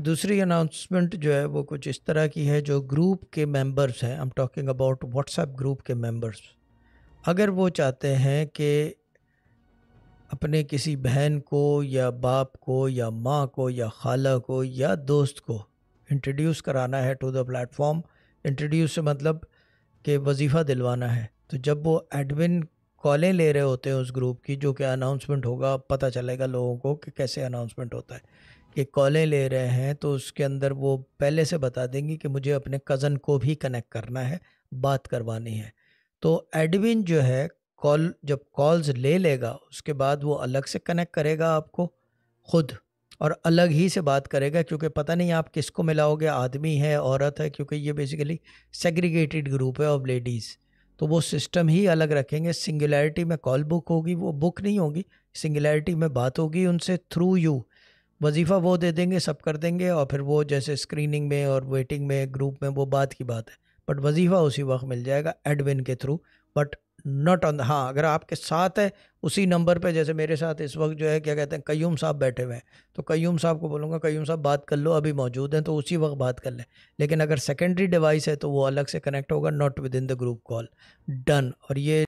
दूसरी अनाउंसमेंट जो है वो कुछ इस तरह की है, जो ग्रुप के मेंबर्स हैं। I am talking about WhatsApp group के मेंबर्स अगर वो चाहते हैं कि अपने किसी बहन को या बाप को या माँ को या खाला को या दोस्त को इंट्रोड्यूस कराना है टू द प्लेटफॉर्म इंट्रोड्यूस से मतलब कि वजीफ़ा दिलवाना है। तो जब वो एडमिन कॉलें ले रहे होते हैं उस ग्रुप की, जो कि अनाउंसमेंट होगा, पता चलेगा लोगों को कि कैसे अनाउंसमेंट होता है। कि कॉलें ले रहे हैं तो उसके अंदर वो पहले से बता देंगे कि मुझे अपने कज़न को भी कनेक्ट करना है, बात करवानी है। तो एडमिन जो है, कॉल, जब कॉल्स ले लेगा, उसके बाद वो अलग से कनेक्ट करेगा आपको, खुद, और अलग ही से बात करेगा, क्योंकि पता नहीं आप किसको मिलाओगे, आदमी है, औरत है, क्योंकि ये बेसिकली सेग्रीगेटेड ग्रुप है ऑफ़ लेडीज़ तो वो सिस्टम ही अलग रखेंगे सिंगुलैरिटी में कॉल बुक होगी, वो बुक नहीं होगी सिंगुलैरिटी में बात होगी उनसे थ्रू यू वजीफ़ा वो दे देंगे, सब कर देंगे और फिर वो जैसे स्क्रीनिंग में और वेटिंग में ग्रुप में वो बात की बात है। बट वजीफ़ा उसी वक्त मिल जाएगा एडविन के थ्रू बट नॉट ऑन हाँ अगर आपके साथ है, उसी नंबर पे जैसे मेरे साथ इस वक्त जो है, क्या कहते हैं, कयूम साहब बैठे हुए हैं। तो कयूम साहब को बोलूँगा, कयूम साहब बात कर लो, अभी मौजूद हैं तो उसी वक्त बात कर लें। लेकिन अगर सेकेंडरी डिवाइस है तो वो अलग से कनेक्ट होगा not with in the group call done और ये